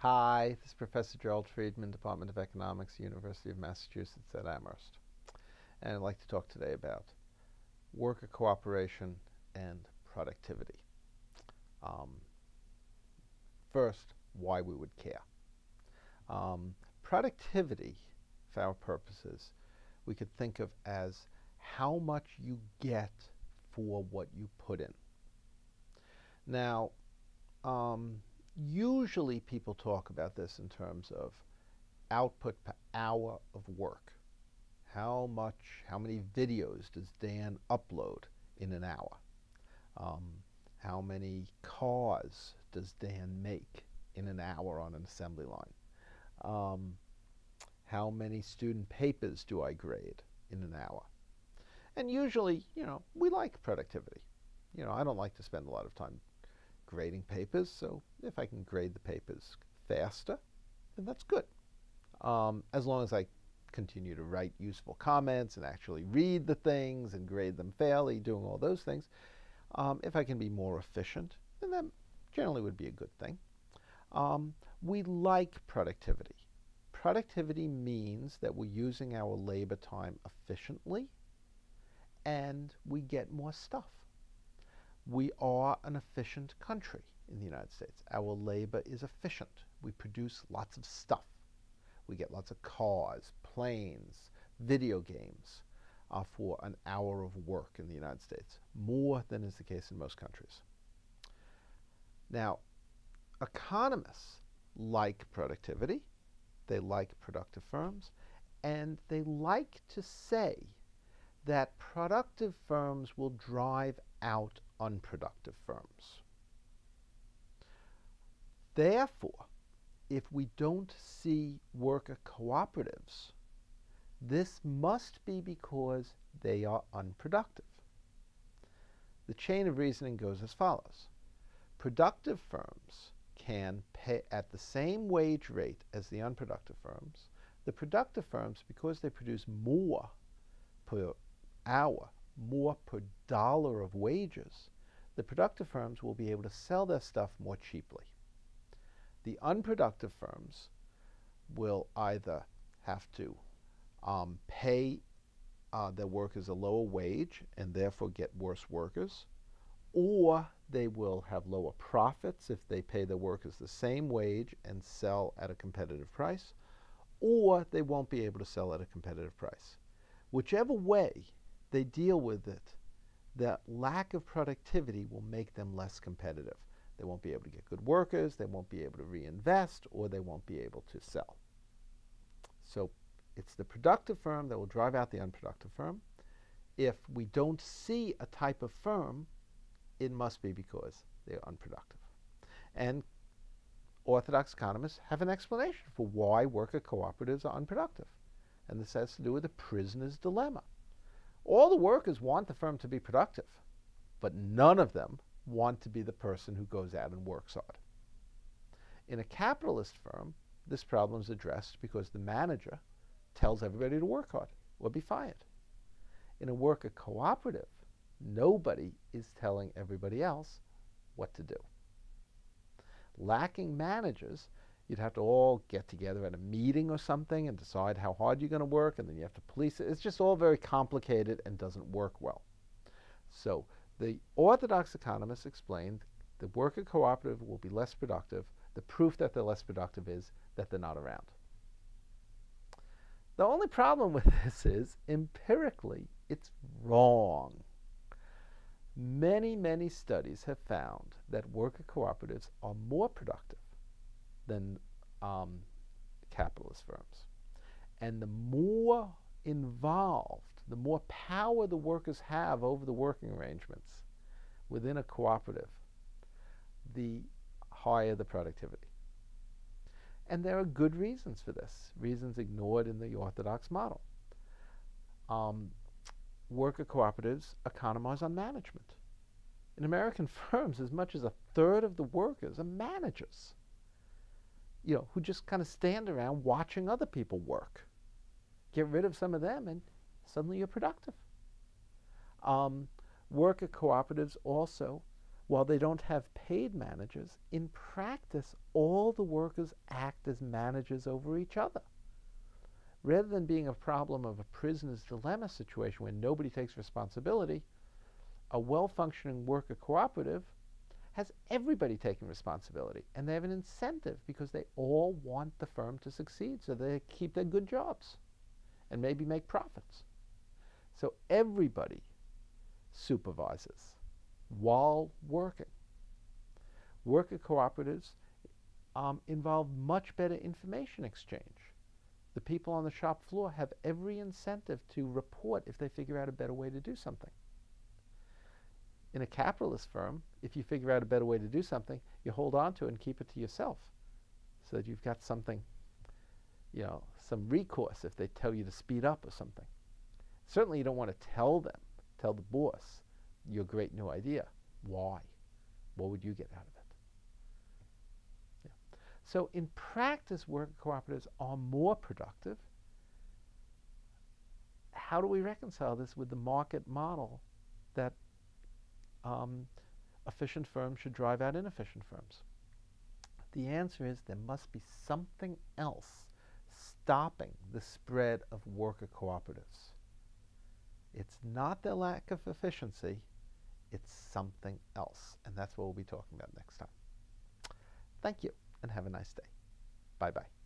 Hi, this is Professor Gerald Friedman, Department of Economics, University of Massachusetts at Amherst. And I'd like to talk today about worker cooperation and productivity. Um, first, why we would care. Um, productivity, for our purposes, we could think of as how much you get for what you put in. Now, um, usually people talk about this in terms of output per hour of work. How much, how many videos does Dan upload in an hour? Um, how many cars does Dan make in an hour on an assembly line? Um, how many student papers do I grade in an hour? And usually, you know, we like productivity. You know, I don't like to spend a lot of time grading papers, so if I can grade the papers faster, then that's good. Um, as long as I continue to write useful comments and actually read the things and grade them fairly, doing all those things, um, if I can be more efficient, then that generally would be a good thing. Um, we like productivity. Productivity means that we're using our labor time efficiently and we get more stuff we are an efficient country in the United States. Our labor is efficient. We produce lots of stuff. We get lots of cars, planes, video games uh, for an hour of work in the United States, more than is the case in most countries. Now, economists like productivity, they like productive firms, and they like to say that productive firms will drive out unproductive firms. Therefore, if we don't see worker cooperatives, this must be because they are unproductive. The chain of reasoning goes as follows. Productive firms can pay at the same wage rate as the unproductive firms. The productive firms, because they produce more per hour, more per dollar of wages, the productive firms will be able to sell their stuff more cheaply. The unproductive firms will either have to um, pay uh, their workers a lower wage and therefore get worse workers, or they will have lower profits if they pay their workers the same wage and sell at a competitive price, or they won't be able to sell at a competitive price. Whichever way they deal with it, the lack of productivity will make them less competitive. They won't be able to get good workers, they won't be able to reinvest, or they won't be able to sell. So it's the productive firm that will drive out the unproductive firm. If we don't see a type of firm, it must be because they're unproductive. And orthodox economists have an explanation for why worker cooperatives are unproductive. And this has to do with the prisoner's dilemma. All the workers want the firm to be productive, but none of them want to be the person who goes out and works hard. In a capitalist firm, this problem is addressed because the manager tells everybody to work hard or be fired. In a worker cooperative, nobody is telling everybody else what to do. Lacking managers, You'd have to all get together at a meeting or something and decide how hard you're going to work, and then you have to police it. It's just all very complicated and doesn't work well. So the orthodox economists explained the worker cooperative will be less productive. The proof that they're less productive is that they're not around. The only problem with this is empirically it's wrong. Many, many studies have found that worker cooperatives are more productive than um, capitalist firms. And the more involved, the more power the workers have over the working arrangements within a cooperative, the higher the productivity. And there are good reasons for this, reasons ignored in the orthodox model. Um, worker cooperatives economize on management. In American firms, as much as a third of the workers are managers you know, who just kind of stand around watching other people work. Get rid of some of them, and suddenly you're productive. Um, worker cooperatives also while they don't have paid managers, in practice, all the workers act as managers over each other. Rather than being a problem of a prisoner's dilemma situation where nobody takes responsibility, a well functioning worker cooperative has everybody taking responsibility. And they have an incentive because they all want the firm to succeed so they keep their good jobs and maybe make profits. So everybody supervises while working. Worker cooperatives um, involve much better information exchange. The people on the shop floor have every incentive to report if they figure out a better way to do something. In a capitalist firm, if you figure out a better way to do something, you hold on to it and keep it to yourself so that you've got something, you know, some recourse if they tell you to speed up or something. Certainly you don't want to tell them, tell the boss, your great new idea. Why? What would you get out of it? Yeah. So in practice, worker cooperatives are more productive. How do we reconcile this with the market model that um, efficient firms should drive out inefficient firms? The answer is there must be something else stopping the spread of worker cooperatives. It's not the lack of efficiency, it's something else. And that's what we'll be talking about next time. Thank you and have a nice day. Bye bye.